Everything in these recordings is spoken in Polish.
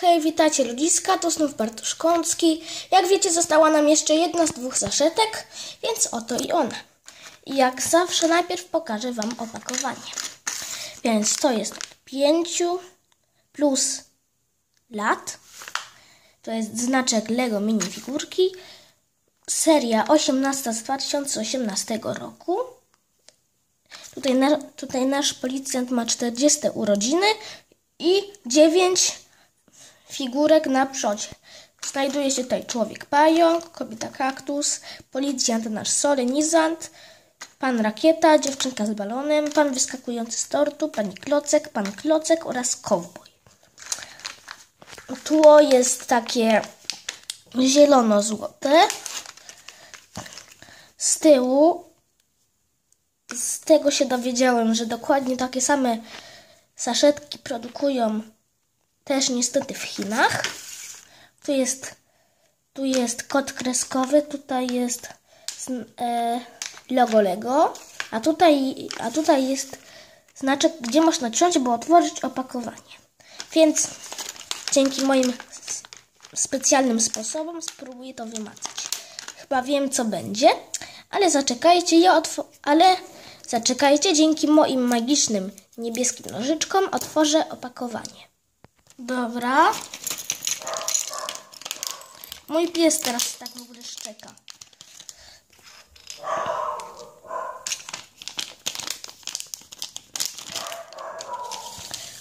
hej, witajcie ludziska, to znów Bartosz Kącki. Jak wiecie, została nam jeszcze jedna z dwóch zaszetek, więc oto i ona. Jak zawsze najpierw pokażę Wam opakowanie. Więc to jest 5 plus lat. To jest znaczek Lego minifigurki. Seria 18 z 2018 roku. Tutaj, na, tutaj nasz policjant ma 40 urodziny i 9 figurek na przodzie. Znajduje się tutaj człowiek pająk, kobieta kaktus, policjant nasz solenizant, pan rakieta, dziewczynka z balonem, pan wyskakujący z tortu, pani klocek, pan klocek oraz kowboj. Tło jest takie zielono-złote. Z tyłu z tego się dowiedziałem, że dokładnie takie same saszetki produkują też niestety w Chinach. Tu jest, tu jest kod kreskowy, tutaj jest e, logo Lego, a tutaj, a tutaj jest znaczek, gdzie można ciąć, by otworzyć opakowanie. Więc dzięki moim specjalnym sposobom spróbuję to wymacać. Chyba wiem, co będzie, ale zaczekajcie, ja ale zaczekajcie, dzięki moim magicznym niebieskim nożyczkom otworzę opakowanie. Dobra. Mój pies teraz tak w ogóle szczeka.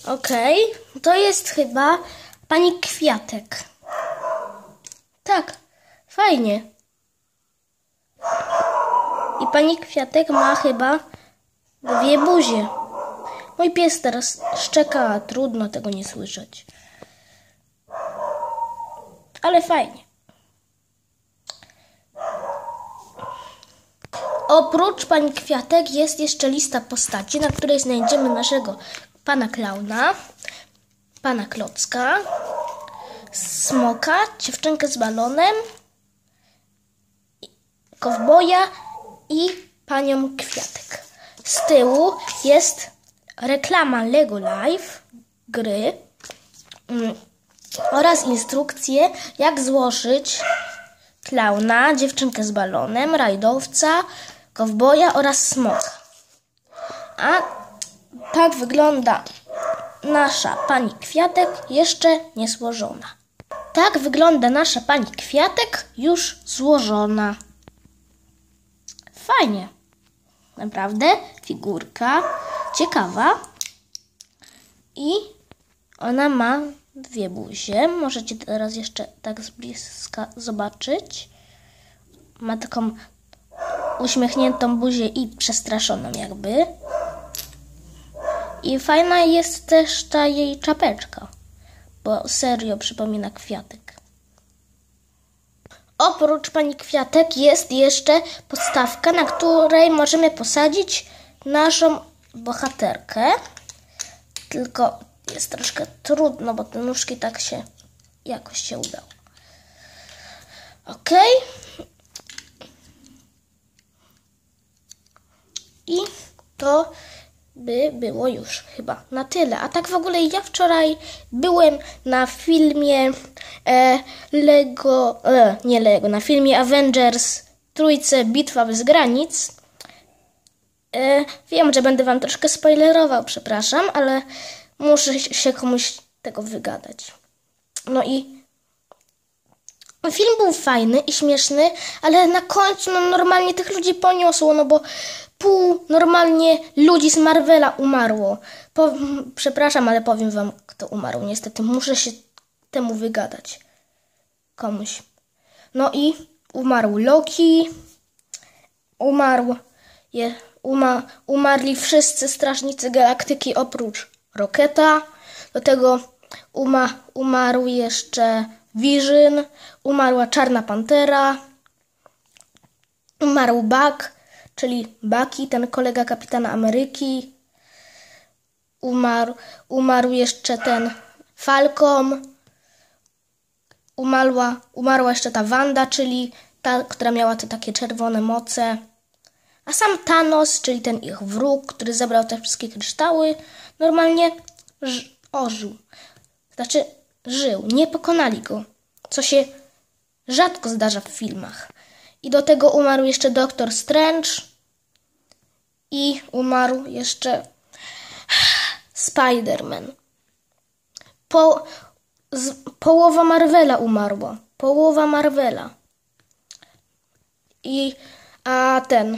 Okej, okay. to jest chyba pani Kwiatek. Tak, fajnie. I pani Kwiatek ma chyba dwie buzie. Mój pies teraz szczeka, trudno tego nie słyszeć. Ale fajnie. Oprócz pani Kwiatek jest jeszcze lista postaci, na której znajdziemy naszego pana klauna, pana klocka, smoka, dziewczynkę z balonem, kowboja i panią Kwiatek. Z tyłu jest reklama Lego Life gry mm, oraz instrukcje, jak złożyć klauna, dziewczynkę z balonem, rajdowca, kowboja oraz smoka. A tak wygląda nasza pani Kwiatek jeszcze nie złożona. Tak wygląda nasza pani Kwiatek już złożona. Fajnie. Naprawdę figurka ciekawa. I ona ma dwie buzie. Możecie teraz jeszcze tak z bliska zobaczyć. Ma taką uśmiechniętą buzię i przestraszoną jakby. I fajna jest też ta jej czapeczka, bo serio przypomina kwiatek. Oprócz pani kwiatek jest jeszcze podstawka, na której możemy posadzić naszą bohaterkę. Tylko jest troszkę trudno, bo te nóżki tak się jakoś się udało. Ok. I to by było już chyba na tyle. A tak w ogóle ja wczoraj byłem na filmie e, Lego, e, nie Lego, na filmie Avengers Trójce Bitwa bez granic. E, wiem, że będę wam troszkę spoilerował, przepraszam, ale muszę się komuś tego wygadać. No i film był fajny i śmieszny, ale na końcu no, normalnie tych ludzi poniosło, no bo pół normalnie ludzi z Marvela umarło. Po, przepraszam, ale powiem wam, kto umarł. Niestety muszę się temu wygadać. Komuś. No i umarł Loki. Umarł. Je, uma, umarli wszyscy strażnicy galaktyki oprócz Roketa. Do tego uma, umarł jeszcze Vision. Umarła Czarna Pantera. Umarł Buck czyli Bucky, ten kolega kapitana Ameryki. Umarł, umarł jeszcze ten Falcon. Umarła, umarła jeszcze ta Wanda, czyli ta, która miała te takie czerwone moce. A sam Thanos, czyli ten ich wróg, który zebrał te wszystkie kryształy, normalnie ożył. Znaczy, żył, nie pokonali go, co się rzadko zdarza w filmach. I do tego umarł jeszcze doktor Strange i umarł jeszcze Spider-Man. Po, z, połowa Marvela umarła. Połowa Marvela. I a ten.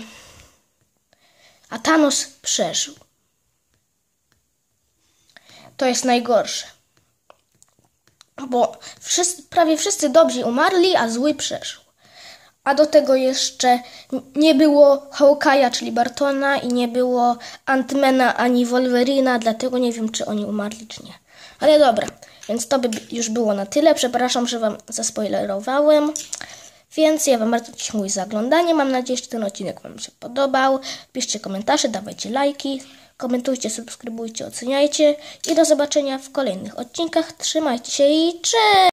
A Thanos przeżył. To jest najgorsze. Bo wszyscy, prawie wszyscy dobrzy umarli, a zły przeżył. A do tego jeszcze nie było Hawkeye'a, czyli Bartona i nie było Antmana ani Wolverina, dlatego nie wiem, czy oni umarli, czy nie. Ale dobra, więc to by już było na tyle. Przepraszam, że Wam zaspoilerowałem. Więc ja Wam bardzo dziękuję za oglądanie. Mam nadzieję, że ten odcinek Wam się podobał. Piszcie komentarze, dawajcie lajki, komentujcie, subskrybujcie, oceniajcie. I do zobaczenia w kolejnych odcinkach. Trzymajcie się i cześć!